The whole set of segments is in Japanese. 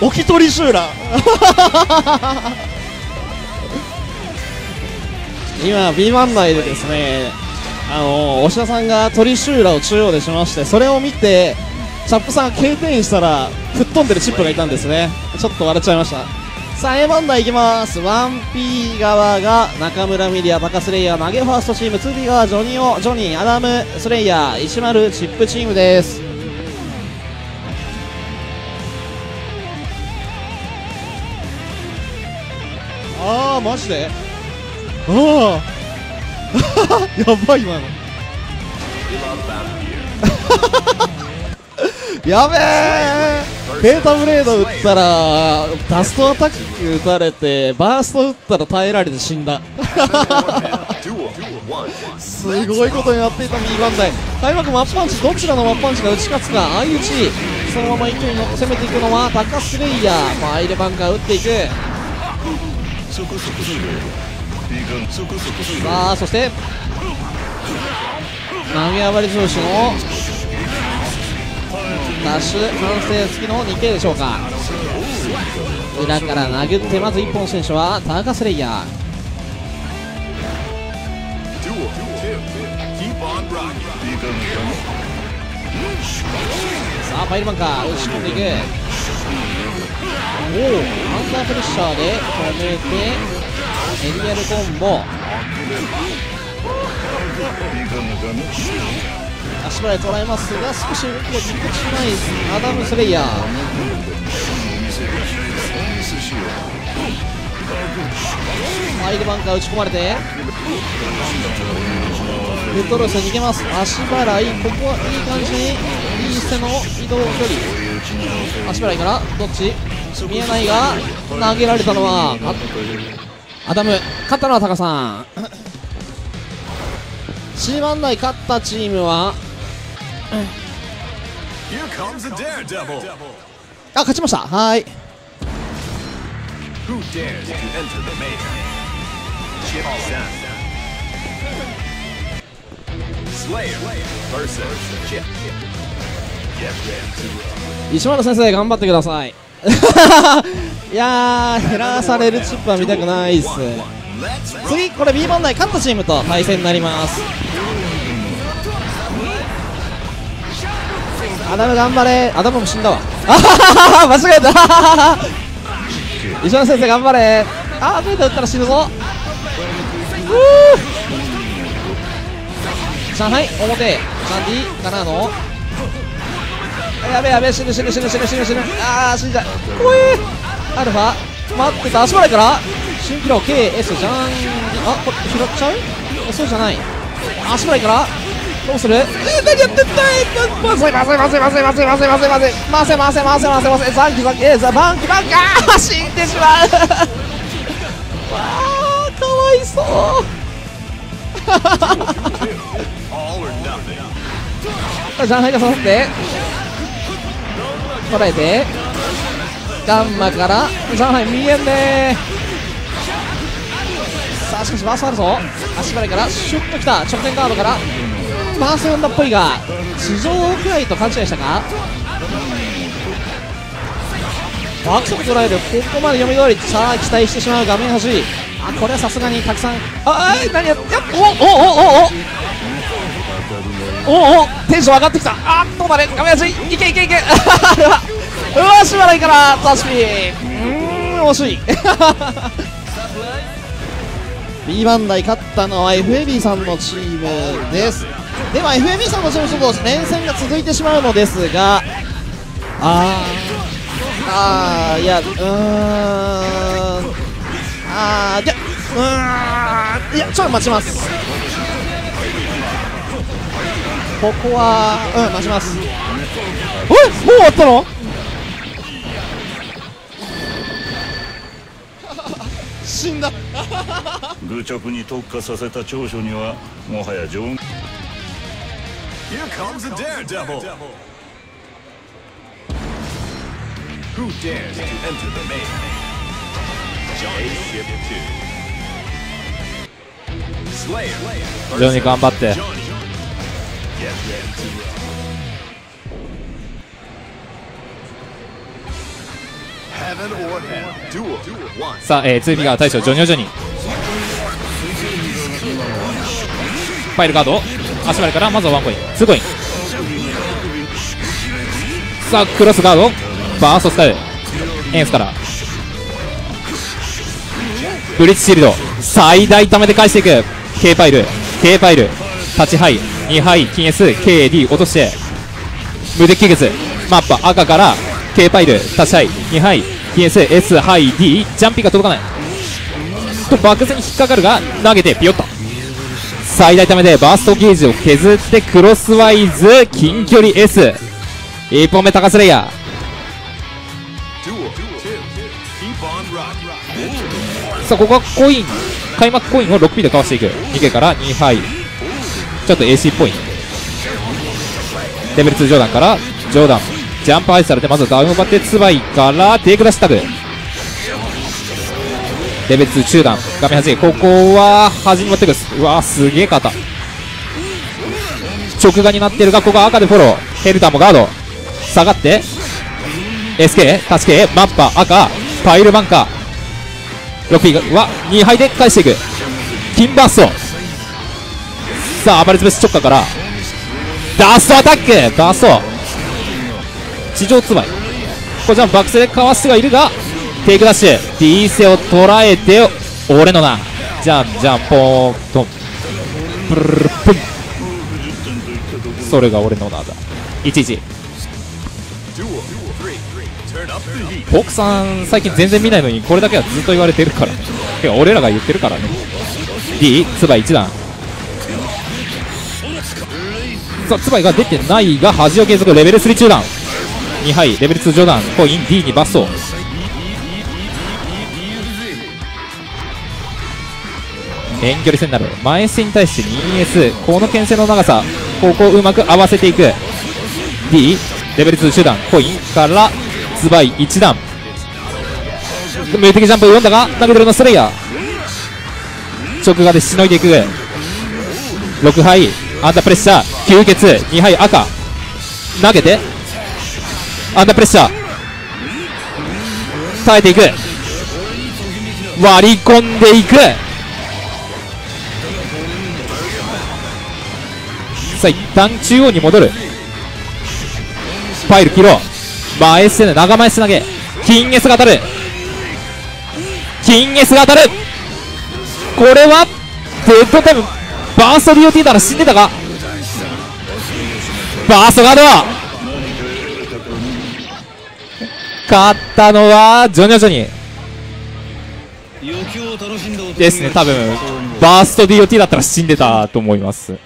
置き取りシューラ今 B 番内でですねあの押田さんが鳥シューラを中央でしましてそれを見てチャップさんが K 点したら吹っ飛んでるチップがいたんですね。ちょっと笑っちゃいましたさあ A 番台いきます。1P 側が中村ミリア高スレイヤー投げファーストチーム 2P 側ジョニオジョニーアダムスレイヤー石丸チップチームです。ああマジで？ああ やばい今の. やべえベータブレード打ったらダストアタック打たれてバースト打ったら耐えられて死んだ。すごいことになっていた右番台開幕マッパンチどちらのマッパンチが打ち勝つか。相打ちそのまま勢いに乗って攻めていくのはタカスレイヤー。ファイルバンカー打っていく。さあそして投げ暴れ上司のダッシュ完成付きの 2K でしょうか。裏から殴ってまず1本選手はタカスレイヤー。さあファイルバンカー打ち込んでいく。おおアンダープレッシャーで止めてエリアルコンボ。足払い捉えますが少し動きがぎこちないアダム・スレイヤー。ファイルバンカー打ち込まれて。レッドロース逃げます。足払いここはいい感じにいい捨ての移動距離。足払いからどっち？見えないが投げられたのはアダム。勝ったのはタカさん。C1 台勝ったチームはうん、あ勝ちましたはい石丸先生頑張ってください。いやー減らされるチップは見たくないっす。次これ B 問題勝ったチームと対戦になります。アダム頑張れ。アダムも死んだわ。あははは間違えた。石原先生頑張れ。あーベータ打ったら死ぬぞ。うー。上海表。シャンディからの。やべやべ死ぬ死ぬ死ぬ死ぬ死ぬ死ぬ。あー死んじゃう。怖え。アルファ。待ってた。足払いから。新記録 KS じゃんあこれ拾っちゃう？そうじゃない。足払いから。どうする？えー、何やってんだいまずいまずいまずいまずいまずいまずいまずいまずい回せ回せ回せ回せ回せザンキザンキえー、ザバンキバンキあー死んでしまうあーかわいそう All or nothing. 上海が刺さって捉えてガンマから上海見えんねさあしかしバースあるぞ足払いからシュッときた直線ガードからバース読んだっぽいが地上くらいと勘違いしたか？バック速捉えるここまで読み通りさあ期待してしまう画面端。あこれはさすがにたくさん。ああ何やってやっおおおおおおおテンション上がってきたあーどうだね画面端いけいけいけうわしばらいからザスピーうーん惜しい B 番台勝ったのは FAB さんのチームですでは FAB さんのチームちょっと連戦が続いてしまうのですがあーあいやうーんあーいやうーんいやちょっと待ちます。ここはうん待ちます。えもう終わったの？死んだ。愚直に特化させた長所にはもはや上 Here comes a daredevil. Who dares to enter the mayhem? J-Ship 2. Slayer 非常に頑張って Johnny. さあ、えー、2ビガー大将ジョニオジョニファイルカード足割りからまずはワンコイン。ツーコイン。さあクロスガード。バースト使うエンスから。ブリッジシールド。最大ためで返していく。K パイル。K パイル。立ちハイ。2ハイ。金 S KD 落として。無敵気月マッパ赤から。K パイル。立ちハイ。2ハイ。金 S S ハイ D ジャンピンが届かない。と爆発に引っかかるが投げてピヨッと。最大ためでバーストゲージを削ってクロスワイズ近距離 S 1本目高スレイヤー。さあここはコイン。開幕コインを 6P でかわしていく。2家から2ハイちょっと AC っぽい。レベル2ジョーダンからジョーダン。ジャンプアイスされてまずダウンを奪ってツバイからテイクダッシュタグ。レベル2中段。画面端ここは端に持ってくる。うわーすげえ肩直画になってるがここは赤でフォロー。ヘルターもガード。下がって。SK タチ K マッパ赤。パイルバンカー。6P は2敗で返していく。キンバーストさあ暴れ潰し直下から。ダーストアタック!バースト地上つばいこれじゃバックスでかわしてはいるがテイクダッシュ D セを捉えて俺のなじゃんじゃんポーンとブルルプンそれが俺のなだ11 Duel. Three. Turn up the heat. 奥さん最近全然見ないのにこれだけはずっと言われてるからね俺らが言ってるからね D ツバイ1段さあツバイが出てないが端を継続レベル3中段2敗レベル2上段コイン D にバスト遠距離戦になる前線に対して 2S この牽制の長さここをうまく合わせていく。D レベル2集団コインからズバイ1段。無敵ジャンプを読んだが投げてるのスレイヤー。直画でしのいでいく。6敗アンダープレッシャー。吸血2敗赤。投げてアンダープレッシャー。耐えていく。割り込んでいく。さあ一旦中央に戻る。パイル切ろう。前 S で長前 S 投げ。金 S が当たる。金 S が当たる。これはデッドタイムバースト DOT なら死んでたか？バーストガード勝ったのはジョニョジョニですね多分バースト DOT だったら死んでたと思います。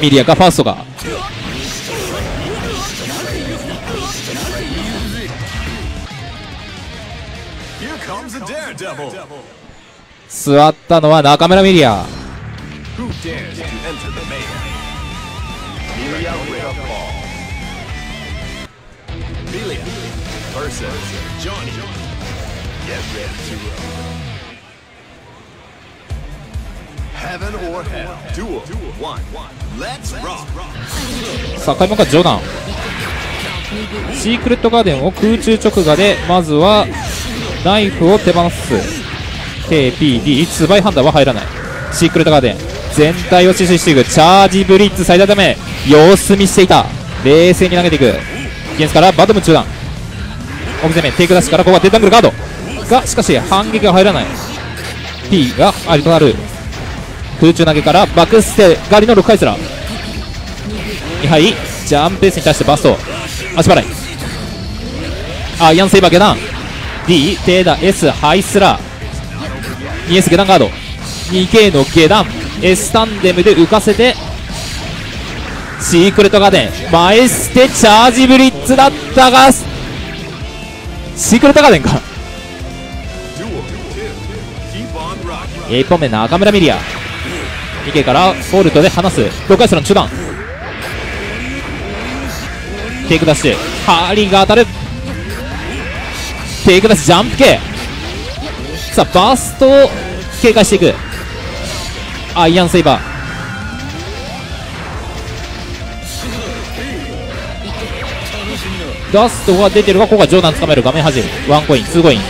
ミリアかファーストか。座ったのは中村ミリア。さあ開幕はジョーダン。シークレットガーデンを空中直画でまずはナイフを手放す。KPD ツバイハンダーは入らない。シークレットガーデン。全体を死守していく。チャージブリッツ最大ダメ。様子見していた。冷静に投げていく。ディフェンスからバトム中段奥攻めテイクダッシュからここはデッドアングルガード。がしかし反撃が入らない。P がありとなる。空中投げからバックステガリの6回スラー2敗ジャンプペースに対してバスト。足払い。アイアンセイバー下段 D テーダ S ハイスラー。2S 下段ガード。2K の下段。S タンデムで浮かせてシークレットガーデン。前捨てチャージブリッツだったがシークレットガーデンか。1本目中村ミリア。2K からフォルトで離す。6回スの中段。テイクダッシュ。ハリーが当たる。テイクダッシュジャンプ系。さあバーストを警戒していく。アイアンセイバー。ダストが出てるがここはジョーダン捕まえる。画面端。ワンコインツーコイン。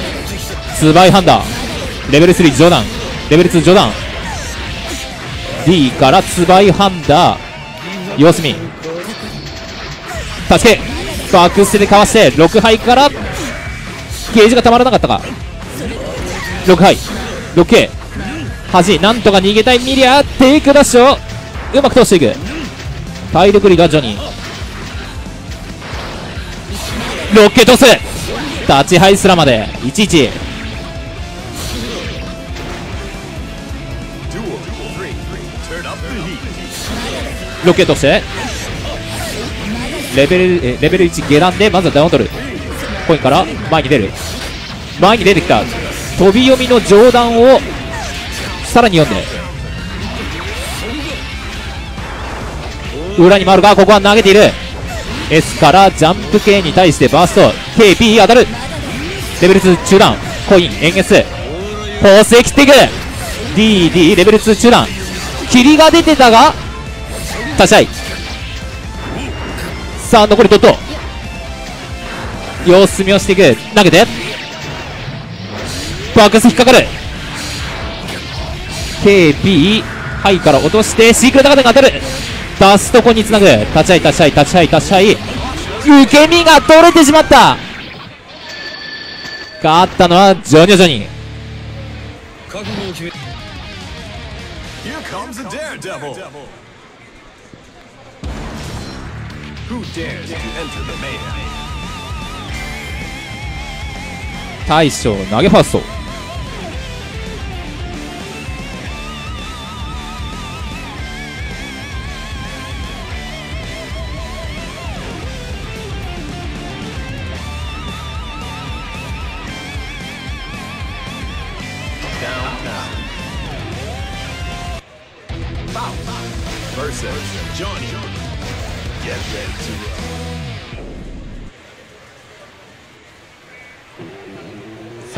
ツーバイハンダー。レベル3ジョーダンレベル2ジョーダン D からツバイハンダー。様子見。助け。バックスでかわして6杯から。ゲージがたまらなかったか。6杯。6K 端なんとか逃げたいミリアテイクダッシュを。うまく通していく。体力リードはジョニー。ロッケトス立ちハイスラまで。11ロケットしてレベルえレベル1下段でまずはダウンを取る。コインから前に出る。前に出てきた。飛び読みの上段をさらに読んで。裏に回るがここは投げている。S からジャンプ系に対してバースト。KB 当たる。レベル2中段。コイン円月フォースへ切っていく DD レベル2中段。霧が出てたが立ち合。いさあ残りドット様子見をしていく。投げて。バックス引っかかる。KB ハイから落としてシークレットガーデンが当たる。出すとこにつなぐ。立ち合い立ち合い立ち合い立ち合い。受け身が取れてしまった。勝ったのはジョニョジョニ。ー大将投げファースト。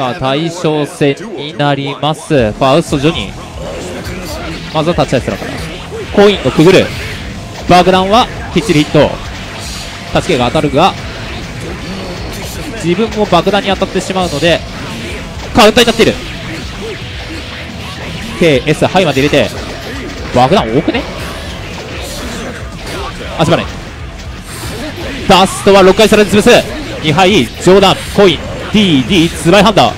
さあ大将戦になります。ファウストジョニー。まずは立ち合いすらからコインをくぐる。爆弾はきっちりヒット。助けが当たるが自分も爆弾に当たってしまうのでカウンターになっている。KS ハイまで入れて爆弾多くね？足払いダストは6回されて潰す。2敗上段コイン。DD ツバイハンダー。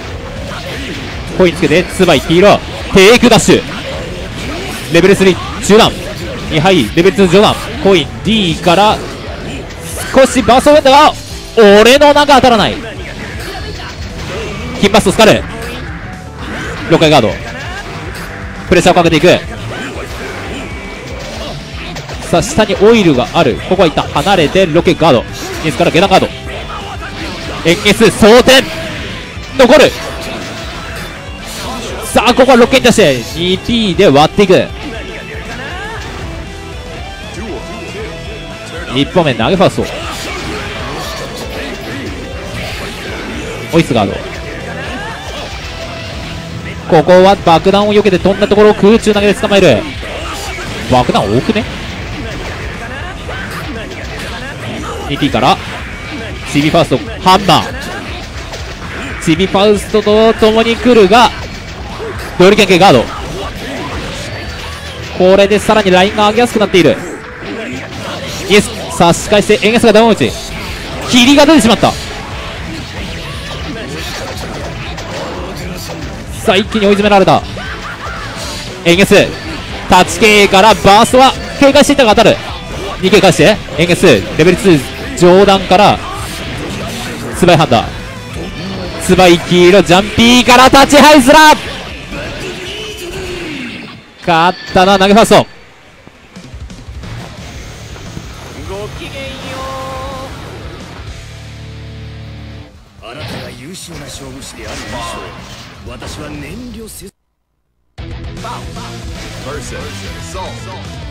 コインつけてツバイ黄色テイクダッシュ。レベル3中段2敗レベル2上段。コイン D から少しバーストウェンダが俺の中当たらない。金バストスカル。6回ガード。プレッシャーをかけていく。さあ下にオイルがある。ここは一旦離れてロケガード。自ら下段ガード。円月装填残る。さあここはロケに出して 2P で割っていく。1本目投げファースト。オイスガード。ここは爆弾を避けて飛んだところを空中投げで捕まえる。爆弾多くね？2P から。CB ファーストハンマー CB ファーストと共に来るがドリケン系ガードこれでさらにラインが上げやすくなっているイエス差し返して円安がダウン打ち霧が出てしまったさあ一気に追い詰められた円安タッチ系からバーストは警戒していたが当たる2警戒して円安レベル2上段からツバイハンダーツバイ黄色ジャンピーからタッチハイスラー勝ったな投げファースト。あなたが優秀な勝負師である以上私は燃料せ versus Soul.